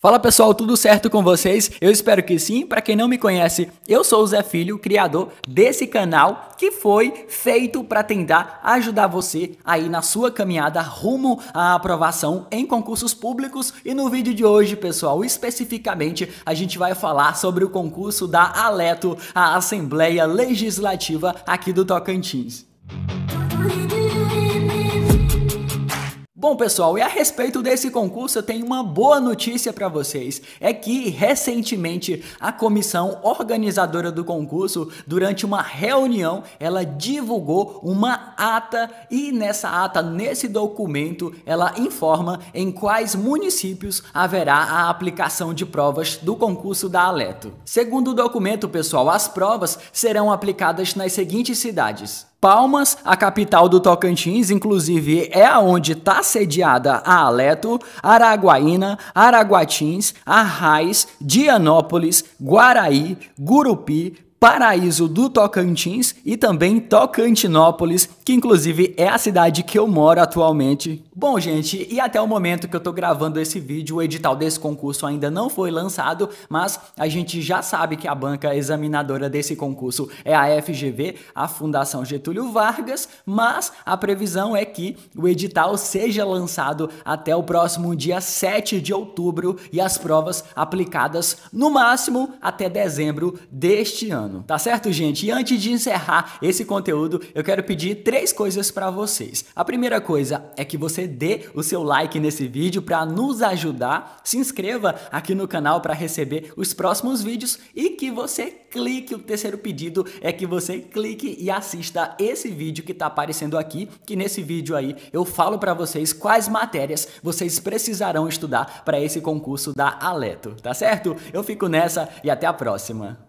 Fala pessoal, tudo certo com vocês? Eu espero que sim. Para quem não me conhece, eu sou o Zé Filho, criador desse canal que foi feito para tentar ajudar você aí na sua caminhada rumo à aprovação em concursos públicos. E no vídeo de hoje, pessoal, especificamente, a gente vai falar sobre o concurso da Aleto, a Assembleia Legislativa aqui do Tocantins. Bom, pessoal, e a respeito desse concurso, eu tenho uma boa notícia para vocês. É que recentemente a comissão organizadora do concurso, durante uma reunião, ela divulgou uma ata e nessa ata, nesse documento, ela informa em quais municípios haverá a aplicação de provas do concurso da Aleto. Segundo o documento, pessoal, as provas serão aplicadas nas seguintes cidades: Palmas, a capital do Tocantins, inclusive é aonde está sediada a Aleto, Araguaína, Araguatins, Arraiz, Dianópolis, Guaraí, Gurupi, Paraíso do Tocantins e também Tocantinópolis, que inclusive é a cidade que eu moro atualmente. Bom, gente, e até o momento que eu tô gravando esse vídeo, o edital desse concurso ainda não foi lançado, mas a gente já sabe que a banca examinadora desse concurso é a FGV, a Fundação Getúlio Vargas, mas a previsão é que o edital seja lançado até o próximo dia 7 de outubro e as provas aplicadas no máximo até dezembro deste ano. Tá certo, gente? E antes de encerrar esse conteúdo, eu quero pedir três coisas para vocês. A primeira coisa é que você dê o seu like nesse vídeo para nos ajudar. Se inscreva aqui no canal para receber os próximos vídeos e que você clique. O terceiro pedido é que você clique e assista esse vídeo que está aparecendo aqui, que nesse vídeo aí eu falo para vocês quais matérias vocês precisarão estudar para esse concurso da Aleto, tá certo? Eu fico nessa e até a próxima.